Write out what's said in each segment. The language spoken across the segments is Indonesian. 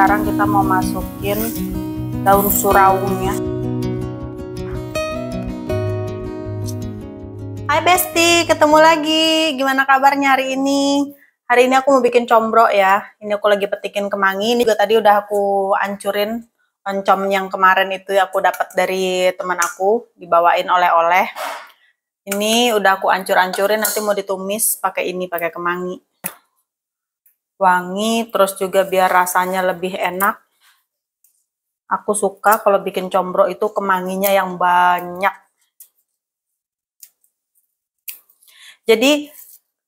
sekarang kita mau masukin daun surawungnya. Hai Besti, ketemu lagi. Gimana kabarnya hari ini? Hari ini aku mau bikin combro ya. Ini aku lagi petikin kemangi. Ini juga tadi udah aku ancurin oncom yang kemarin itu aku dapat dari teman aku, dibawain oleh-oleh. Ini udah aku ancur-ancurin, nanti mau ditumis pakai ini, pakai kemangi wangi, terus juga biar rasanya lebih enak. Aku suka kalau bikin combro itu kemanginya yang banyak. Jadi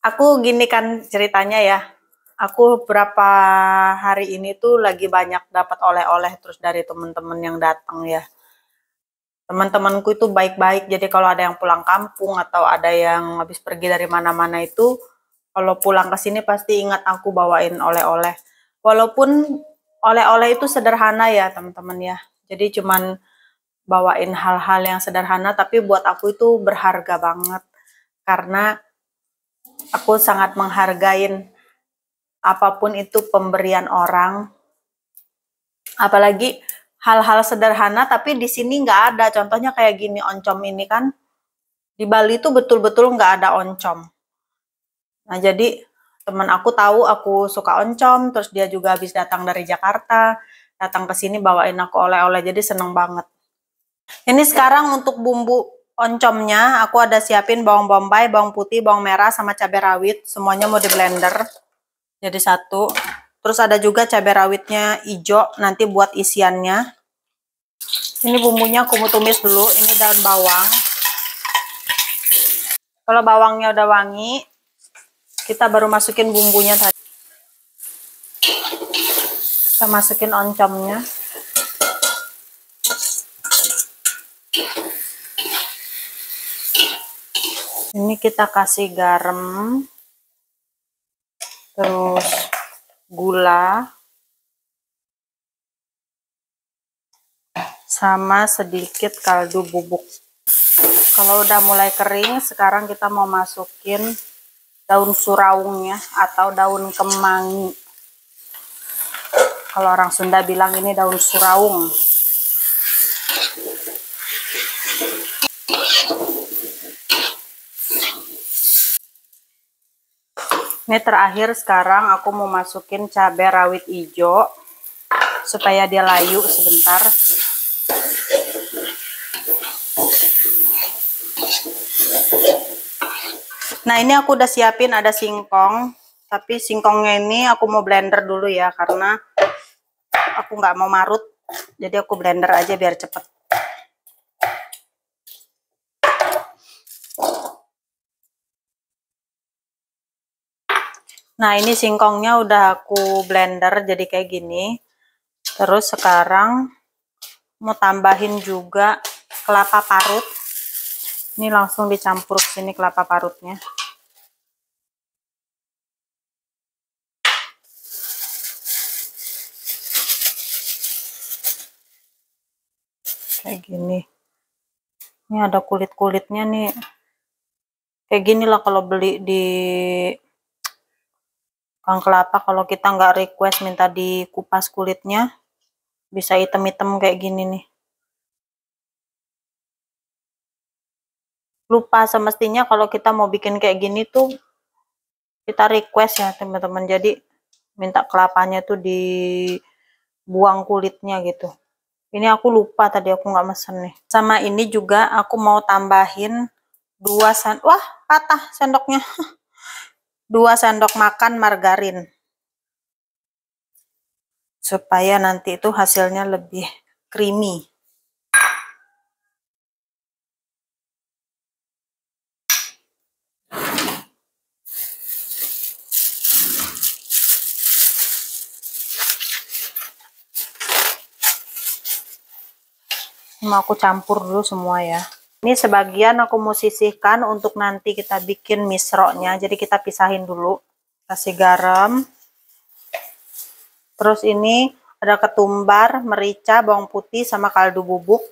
aku gini kan ceritanya ya. Aku berapa hari ini tuh lagi banyak dapat oleh-oleh terus dari teman-teman yang datang ya. Teman-temanku itu baik-baik. Jadi kalau ada yang pulang kampung atau ada yang habis pergi dari mana-mana itu kalau pulang ke sini pasti ingat aku bawain oleh-oleh. Walaupun oleh-oleh itu sederhana ya teman-teman ya. Jadi cuman bawain hal-hal yang sederhana tapi buat aku itu berharga banget. Karena aku sangat menghargain apa pun itu pemberian orang. Apalagi hal-hal sederhana tapi di sini nggak ada. Contohnya kayak gini oncom ini kan. Di Bali itu betul-betul nggak ada oncom Nah, jadi teman aku tahu aku suka oncom, terus dia juga habis datang dari Jakarta, datang ke sini bawain aku oleh-oleh, jadi seneng banget. Ini sekarang untuk bumbu oncomnya, aku ada siapin bawang bombay, bawang putih, bawang merah, sama cabai rawit, semuanya mau di blender, jadi satu. Terus ada juga cabai rawitnya hijau, nanti buat isiannya. Ini bumbunya aku mau tumis dulu, ini daun bawang. Kalau bawangnya udah wangi, kita baru masukin bumbunya tadi. Kita masukin oncomnya. Ini kita kasih garam terus gula sama sedikit kaldu bubuk. Kalau udah mulai kering sekarang kita mau masukin daun surawungnya atau daun kemangi. Kalau orang Sunda bilang ini daun surawung. Ini terakhir sekarang aku mau masukin cabai rawit hijau supaya dia layu sebentar. Nah ini aku udah siapin ada singkong, tapi singkongnya ini aku mau blender dulu ya karena aku nggak mau marut, jadi aku blender aja biar cepet. Nah ini singkongnya udah aku blender jadi kayak gini. Terus sekarang mau tambahin juga kelapa parut ini langsung dicampur sini kelapa parutnya kayak gini. Ini ada kulit-kulitnya nih. Kayak gini lah kalau beli di kang kelapa. Kalau kita nggak request minta dikupas kulitnya bisa item-item kayak gini nih. Lupa semestinya kalau kita mau bikin kayak gini tuh kita request ya teman-teman. Jadi minta kelapanya tuh dibuang kulitnya gitu ini aku lupa tadi aku nggak mesen nih. Sama ini juga aku mau tambahin dua sendok wah patah sendoknya. Dua sendok makan margarin. Supaya nanti itu hasilnya lebih creamy mau aku campur dulu semua ya. Ini sebagian aku mau sisihkan untuk nanti kita bikin misroknya jadi kita pisahin dulu kasih garam. Terus ini ada ketumbar, merica, bawang putih sama kaldu bubuk.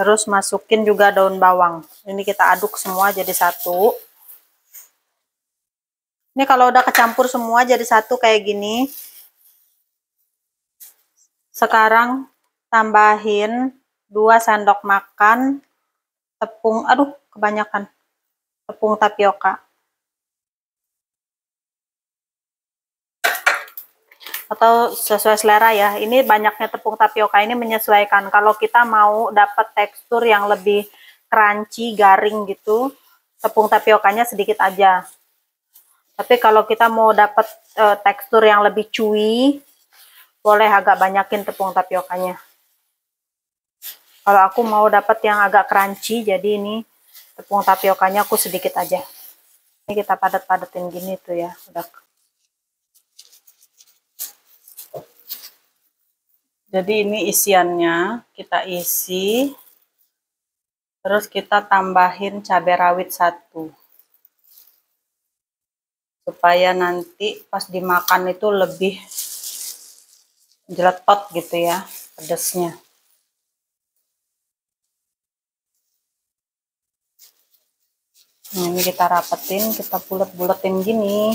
Terus masukin juga daun bawang. Ini kita aduk semua jadi satu. Ini kalau udah kecampur semua jadi satu kayak gini. Sekarang tambahin 2 sendok makan tepung, aduh kebanyakan, tepung tapioka. Atau sesuai selera ya. Ini banyaknya tepung tapioka ini menyesuaikan. Kalau kita mau dapat tekstur yang lebih crunchy, garing gitu, tepung tapiokanya sedikit aja. Tapi kalau kita mau dapat e, tekstur yang lebih chewy, boleh agak banyakin tepung tapiokanya. Kalau aku mau dapat yang agak crunchy, jadi ini tepung tapiokanya aku sedikit aja. Ini kita padat-padatin gini tuh ya, udah. Jadi ini isiannya, kita isi, terus kita tambahin cabai rawit satu supaya nanti pas dimakan itu lebih jeletot gitu ya pedasnya nah, ini kita rapetin kita bulet-buletin gini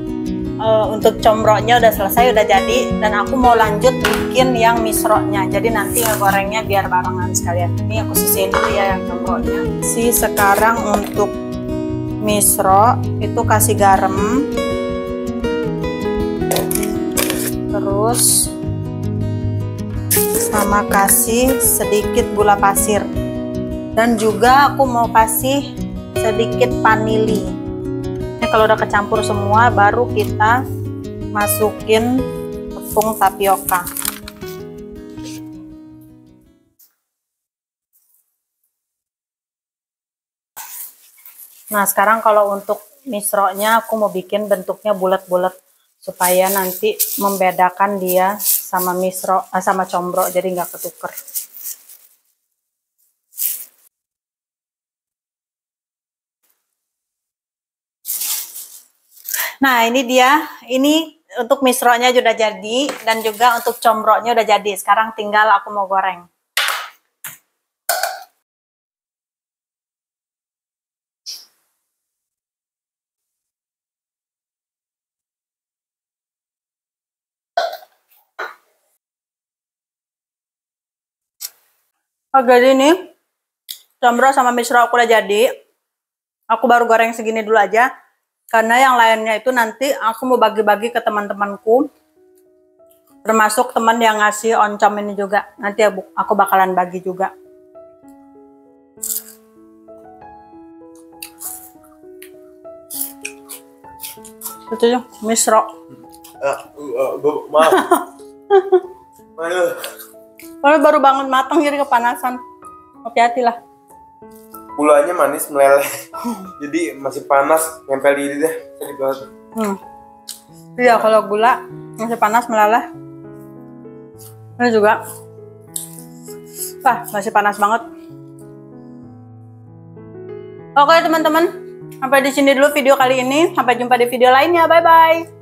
uh, untuk combroknya udah selesai udah jadi. Dan aku mau lanjut bikin yang misroknya. Jadi nanti gorengnya biar barengan sekalian. Ini aku sisihin dulu ya yang combroknya si sekarang untuk misro itu kasih garam. Terus sama kasih sedikit gula pasir. Dan juga aku mau kasih sedikit vanili kalau udah kecampur semua baru kita masukin tepung tapioka. Nah sekarang kalau untuk misronya aku mau bikin bentuknya bulat-bulat supaya nanti membedakan dia sama misro eh, sama combro jadi nggak ketuker Nah, ini dia. Ini untuk misronya sudah jadi dan juga untuk combroknya udah jadi. Sekarang tinggal aku mau goreng. Oh, jadi ini combro sama misro aku udah jadi. Aku baru goreng segini dulu aja karena yang lainnya itu nanti aku mau bagi-bagi ke teman-temanku. Termasuk teman yang ngasih oncom ini juga. Nanti aku bakalan bagi juga. Itu ya misro uh, uh, maaf. Baru bangun matang jadi kepanasan. Hati-hati lah. Gulanya manis meleleh jadi masih panas nempel di lidah jadi banget hmm. iya kalau gula masih panas meleleh ini juga Wah, masih panas banget. Oke teman-teman, sampai di sini dulu video kali ini. Sampai jumpa di video lainnya. Bye-bye.